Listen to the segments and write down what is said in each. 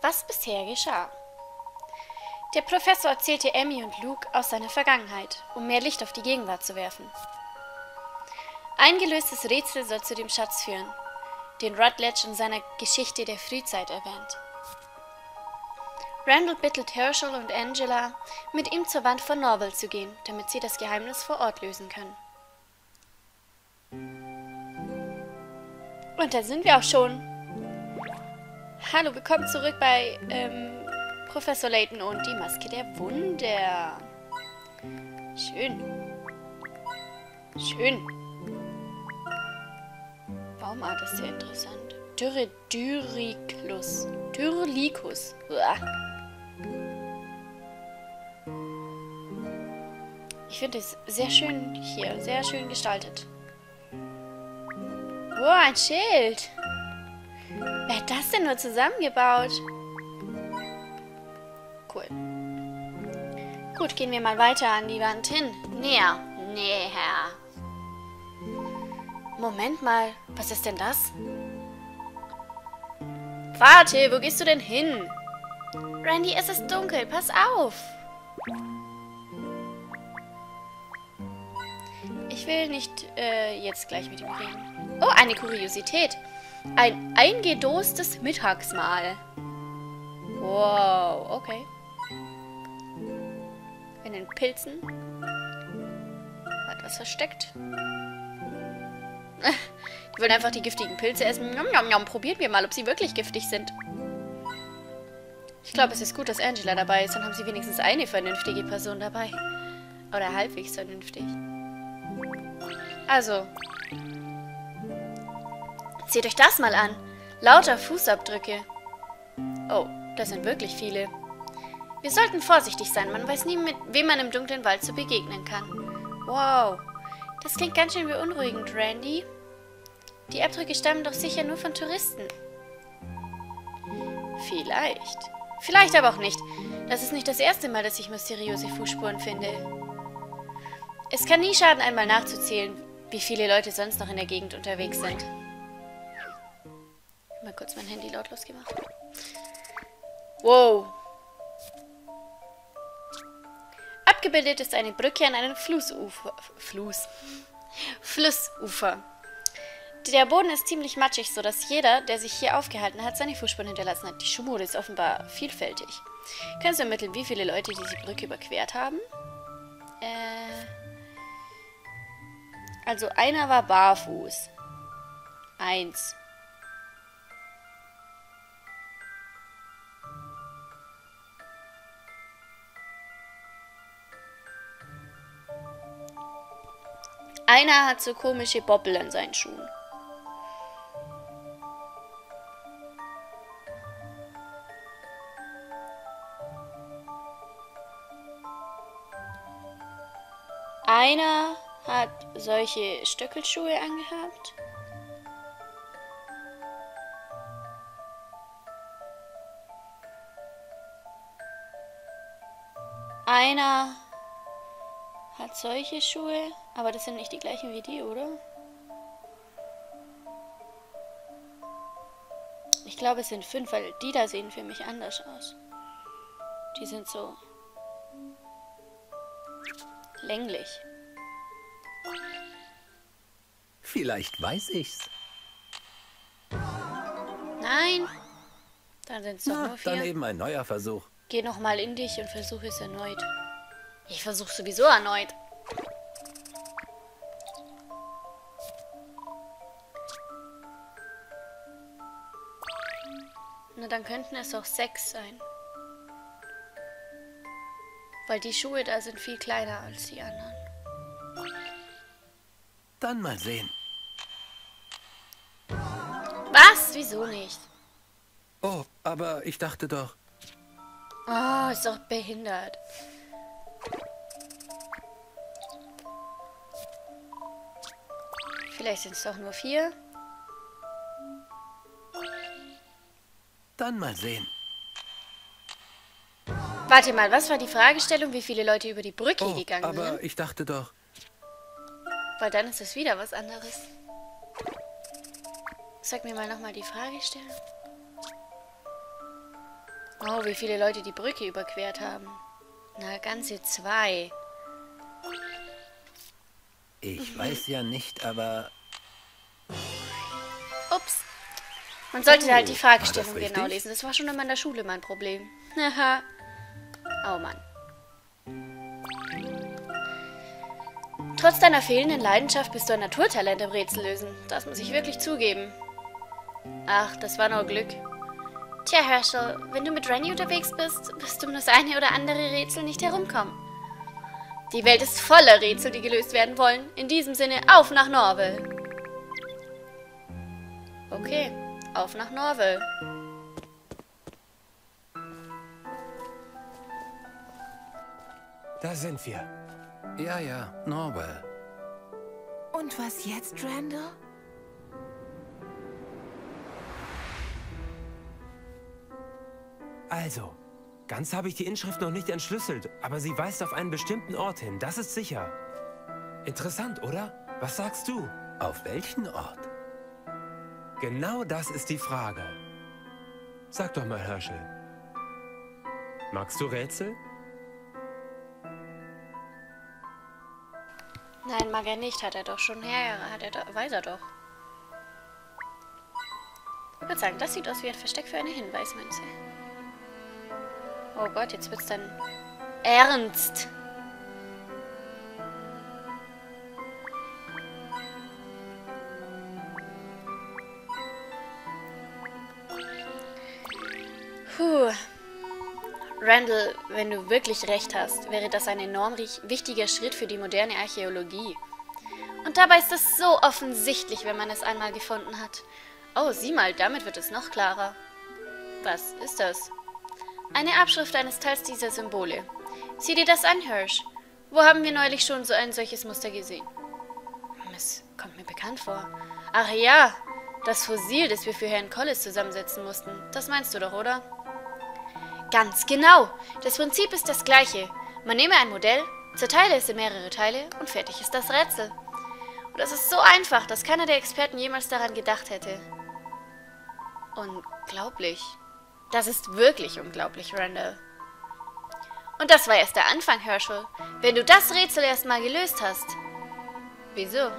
Was bisher geschah. Der Professor erzählte Emmy und Luke aus seiner Vergangenheit, um mehr Licht auf die Gegenwart zu werfen. Ein gelöstes Rätsel soll zu dem Schatz führen, den Rutledge in seiner Geschichte der Frühzeit erwähnt. Randall bittet Herschel und Angela, mit ihm zur Wand von Norval zu gehen, damit sie das Geheimnis vor Ort lösen können. Und da sind wir auch schon. Hallo, willkommen zurück bei ähm, Professor Layton und die Maske der Wunder. Schön. Schön. Baumart ist sehr interessant. Dürre. Dyrlicus. Uah. Ich finde es sehr schön hier. Sehr schön gestaltet. Wow, ein Schild. Wer hat das denn nur zusammengebaut? Cool. Gut, gehen wir mal weiter an die Wand hin. Näher. Näher. Moment mal. Was ist denn das? Warte, wo gehst du denn hin? Randy, es ist dunkel. Pass auf. Ich will nicht äh, jetzt gleich mit ihm reden. Oh, eine Kuriosität. Ein eingedostes Mittagsmahl. Wow, okay. In den Pilzen. Hat was versteckt. Die wollen einfach die giftigen Pilze essen. Nom, nom, nom. Probieren wir mal, ob sie wirklich giftig sind. Ich glaube, es ist gut, dass Angela dabei ist. Dann haben sie wenigstens eine vernünftige Person dabei. Oder halbwegs vernünftig. Also. Seht euch das mal an. Lauter Fußabdrücke. Oh, das sind wirklich viele. Wir sollten vorsichtig sein. Man weiß nie, mit wem man im dunklen Wald so begegnen kann. Wow. Das klingt ganz schön beunruhigend, Randy. Die Abdrücke stammen doch sicher nur von Touristen. Vielleicht. Vielleicht aber auch nicht. Das ist nicht das erste Mal, dass ich mysteriöse Fußspuren finde. Es kann nie schaden, einmal nachzuzählen, wie viele Leute sonst noch in der Gegend unterwegs sind. Mal kurz mein Handy lautlos gemacht. Wow. Abgebildet ist eine Brücke an einem Flussufer. Fluss. Flussufer. Der Boden ist ziemlich matschig, sodass jeder, der sich hier aufgehalten hat, seine Fußspuren hinterlassen hat. Die Schuhmode ist offenbar vielfältig. Kannst du ermitteln, wie viele Leute diese Brücke überquert haben? Äh. Also einer war barfuß. Eins. Einer hat so komische Bobbel in seinen Schuhen. Einer hat solche Stöckelschuhe angehabt. Einer hat solche Schuhe, aber das sind nicht die gleichen wie die, oder? Ich glaube, es sind fünf, weil die da sehen für mich anders aus. Die sind so länglich. Vielleicht weiß ich's. Nein. Dann sind es doch Na, nur vier. dann eben ein neuer Versuch. Geh nochmal in dich und versuche es erneut. Ich versuche sowieso erneut. Dann könnten es auch sechs sein. Weil die Schuhe da sind viel kleiner als die anderen. Dann mal sehen. Was? Wieso nicht? Oh, aber ich dachte doch. Oh, ist doch behindert. Vielleicht sind es doch nur vier. Dann mal sehen. Warte mal, was war die Fragestellung, wie viele Leute über die Brücke Oh, gegangen aber sind? ich dachte doch. Weil dann ist es wieder was anderes. Sag mir mal nochmal die Fragestellung. Oh, wie viele Leute die Brücke überquert haben. Na, ganze zwei. Ich weiß ja nicht, aber Man sollte Oh, halt die war Fragestellung genau lesen. Das war schon immer in der Schule mein Problem. Haha. oh Mann. Trotz deiner fehlenden Leidenschaft bist du ein Naturtalent im Rätsellösen. Das muss ich wirklich zugeben. Ach, das war nur Glück. Tja, Herschel, wenn du mit Rennie unterwegs bist, wirst du um das eine oder andere Rätsel nicht herumkommen. Die Welt ist voller Rätsel, die gelöst werden wollen. In diesem Sinne, auf nach Norwell. Okay, auf nach Norwell. Da sind wir. ja, ja, Norwell. Und was jetzt, Randall? Also, ganz habe ich die Inschrift noch nicht entschlüsselt, aber sie weist auf einen bestimmten Ort hin, das ist sicher. Interessant, oder? Was sagst du? Auf welchen Ort? Genau das ist die Frage. Sag doch mal, Herschel. Magst du Rätsel? Nein, mag er nicht, hat er doch schon her, hat er doch, weiß er doch. Ich würde sagen, das sieht aus wie ein Versteck für eine Hinweismünze. Oh Gott, jetzt wird's dann ernst. Puh. Randall, wenn du wirklich recht hast, wäre das ein enorm wichtiger Schritt für die moderne Archäologie. Und dabei ist es so offensichtlich, wenn man es einmal gefunden hat. Oh, sieh mal, damit wird es noch klarer. Was ist das? Eine Abschrift eines Teils dieser Symbole. Sieh dir das an, Hirsch. Wo haben wir neulich schon so ein solches Muster gesehen? Es kommt mir bekannt vor. Ach ja, das Fossil, das wir für Herrn Collis zusammensetzen mussten. Das meinst du doch, oder? Ganz genau. Das Prinzip ist das gleiche. Man nehme ein Modell, zerteile es in mehrere Teile und fertig ist das Rätsel. Und das ist so einfach, dass keiner der Experten jemals daran gedacht hätte. Unglaublich. Das ist wirklich unglaublich, Randall. Und das war erst der Anfang, Herschel. Wenn du das Rätsel erst mal gelöst hast. Wieso?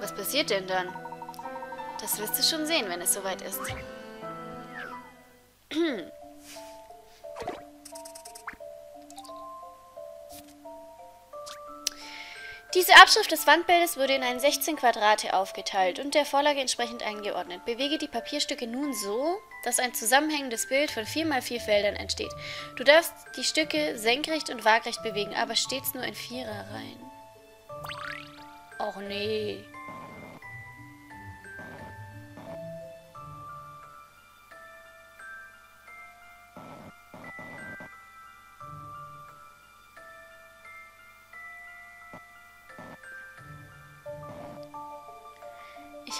Was passiert denn dann? Das wirst du schon sehen, wenn es soweit ist. Diese Abschrift des Wandbildes wurde in einen 16 Quadrate aufgeteilt und der Vorlage entsprechend eingeordnet. Bewege die Papierstücke nun so, dass ein zusammenhängendes Bild von 4 mal 4 Feldern entsteht. Du darfst die Stücke senkrecht und waagrecht bewegen, aber stets nur in Viererreihen. Och nee.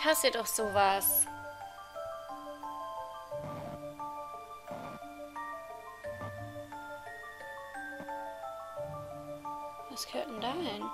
Ich hasse doch sowas. Was gehört denn da hin?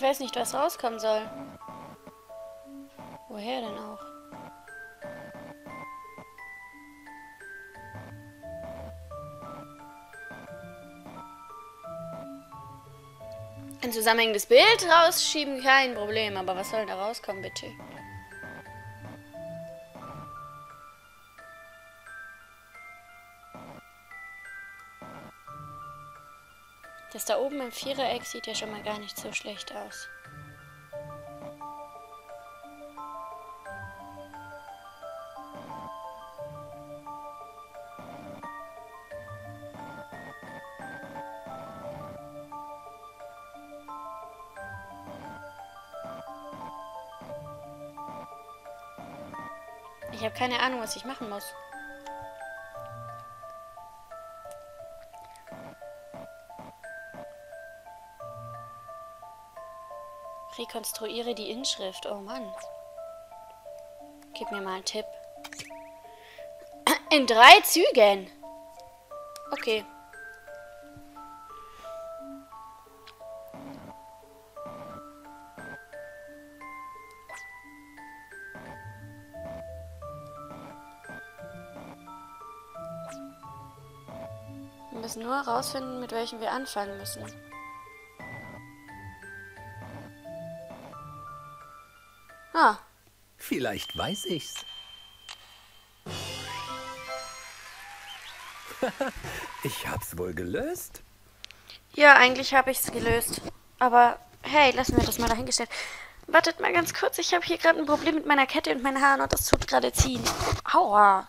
Ich weiß nicht, was rauskommen soll. Woher denn auch? Ein zusammenhängendes Bild rausschieben, kein Problem. Aber was soll da rauskommen, bitte? Da oben im Viereck sieht ja schon mal gar nicht so schlecht aus. Ich habe keine Ahnung, was ich machen muss. Rekonstruiere die Inschrift. Oh Mann. Gib mir mal einen Tipp. In drei Zügen. Okay. Wir müssen nur herausfinden, mit welchem wir anfangen müssen. Ah, Vielleicht weiß ich's. ich hab's wohl gelöst. Ja, eigentlich habe ich es gelöst. Aber hey, lassen wir das mal dahingestellt. Wartet mal ganz kurz, ich habe hier gerade ein Problem mit meiner Kette und meinen Haaren und das tut gerade ziehen. Aua.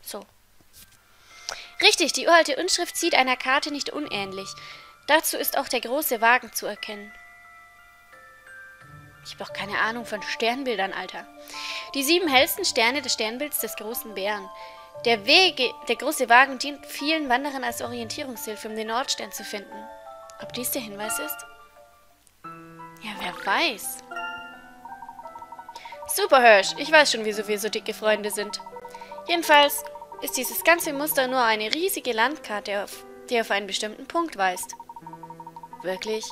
So. Richtig, die uralte Inschrift sieht einer Karte nicht unähnlich. Dazu ist auch der große Wagen zu erkennen. Ich habe doch keine Ahnung von Sternbildern, Alter. Die sieben hellsten Sterne des Sternbilds des großen Bären. Der Wege, der große Wagen dient vielen Wanderern als Orientierungshilfe, um den Nordstern zu finden. Ob dies der Hinweis ist? Ja, wer weiß. Super, Hirsch. Ich weiß schon, wieso wir so dicke Freunde sind. Jedenfalls ist dieses ganze Muster nur eine riesige Landkarte, die auf einen bestimmten Punkt weist. Wirklich?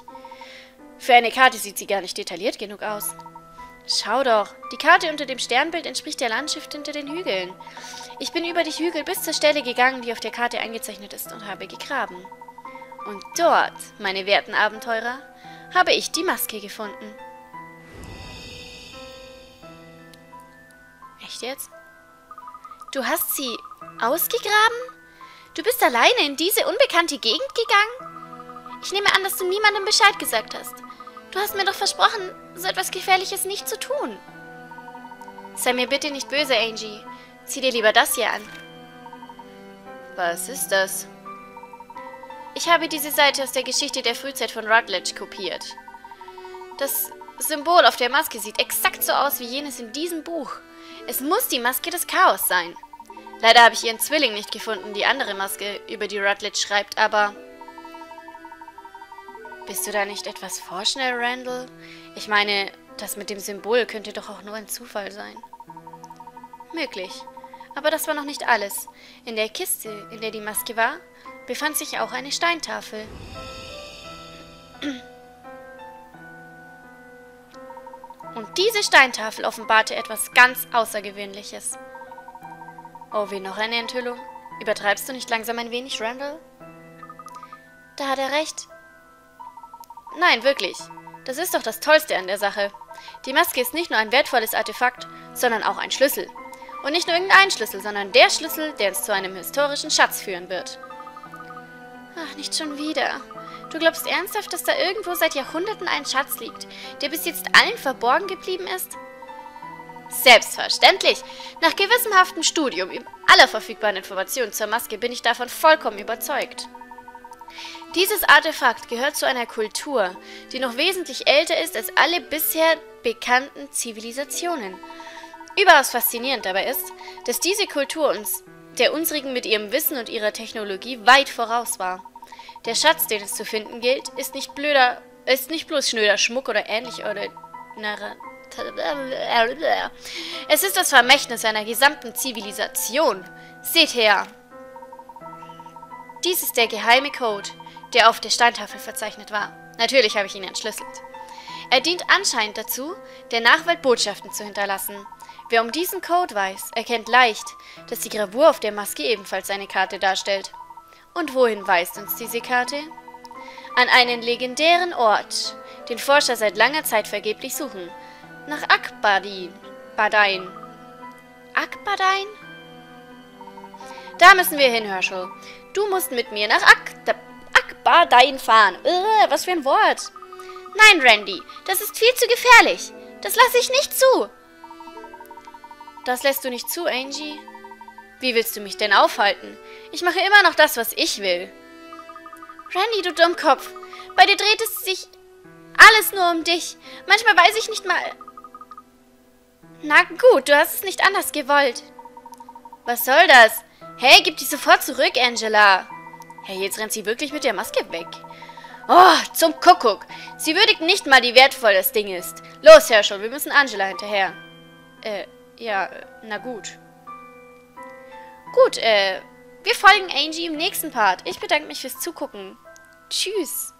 Für eine Karte sieht sie gar nicht detailliert genug aus. Schau doch, die Karte unter dem Sternbild entspricht der Landschaft hinter den Hügeln. Ich bin über die Hügel bis zur Stelle gegangen, die auf der Karte eingezeichnet ist, und habe gegraben. Und dort, meine werten Abenteurer, habe ich die Maske gefunden. Echt jetzt? Du hast sie ausgegraben? Du bist alleine in diese unbekannte Gegend gegangen? Ich nehme an, dass du niemandem Bescheid gesagt hast. Du hast mir doch versprochen, so etwas Gefährliches nicht zu tun. Sei mir bitte nicht böse, Angie. Zieh dir lieber das hier an. Was ist das? Ich habe diese Seite aus der Geschichte der Frühzeit von Rutledge kopiert. Das Symbol auf der Maske sieht exakt so aus wie jenes in diesem Buch. Es muss die Maske des Chaos sein. Leider habe ich ihren Zwilling nicht gefunden, die andere Maske, über die Rutledge schreibt, aber... Bist du da nicht etwas vorschnell, Randall? Ich meine, das mit dem Symbol könnte doch auch nur ein Zufall sein. Möglich. Aber das war noch nicht alles. In der Kiste, in der die Maske war, befand sich auch eine Steintafel. Und diese Steintafel offenbarte etwas ganz Außergewöhnliches. Oh, wie noch eine Enthüllung? Übertreibst du nicht langsam ein wenig, Randall? Da hat er recht. Nein, wirklich. Das ist doch das Tollste an der Sache. Die Maske ist nicht nur ein wertvolles Artefakt, sondern auch ein Schlüssel. Und nicht nur irgendein Schlüssel, sondern der Schlüssel, der uns zu einem historischen Schatz führen wird. Ach, nicht schon wieder. Du glaubst ernsthaft, dass da irgendwo seit Jahrhunderten ein Schatz liegt, der bis jetzt allen verborgen geblieben ist? Selbstverständlich. Nach gewissenhaftem Studium aller verfügbaren Informationen zur Maske bin ich davon vollkommen überzeugt. Dieses Artefakt gehört zu einer Kultur, die noch wesentlich älter ist als alle bisher bekannten Zivilisationen. Überaus faszinierend dabei ist, dass diese Kultur uns der unsrigen mit ihrem Wissen und ihrer Technologie weit voraus war. Der Schatz, den es zu finden gilt, ist nicht blöder, ist nicht bloß schnöder Schmuck oder ähnlich oder es ist das Vermächtnis einer gesamten Zivilisation. Seht her. Dies ist der geheime Code, der auf der Steintafel verzeichnet war. Natürlich habe ich ihn entschlüsselt. Er dient anscheinend dazu, der Nachwelt Botschaften zu hinterlassen. Wer um diesen Code weiß, erkennt leicht, dass die Gravur auf der Maske ebenfalls eine Karte darstellt. Und wohin weist uns diese Karte? An einen legendären Ort, den Forscher seit langer Zeit vergeblich suchen. Nach Akbadin. Badein. Akbadein? Da müssen wir hin, Herschel. Du musst mit mir nach Ak Akbadein fahren. Ugh, was für ein Wort. Nein, Randy, das ist viel zu gefährlich. Das lasse ich nicht zu. Das lässt du nicht zu, Angie? Wie willst du mich denn aufhalten? Ich mache immer noch das, was ich will. Randy, du Dummkopf. Bei dir dreht es sich alles nur um dich. Manchmal weiß ich nicht mal... Na gut, du hast es nicht anders gewollt. Was soll das? Hey, gib die sofort zurück, Angela. Hey, jetzt rennt sie wirklich mit der Maske weg. Oh, zum Kuckuck. Sie würdigt nicht mal, wie wertvoll das Ding ist. Los, Herschel, wir müssen Angela hinterher. Äh, ja, na gut. Gut, äh, wir folgen Angie im nächsten Part. Ich bedanke mich fürs Zugucken. Tschüss.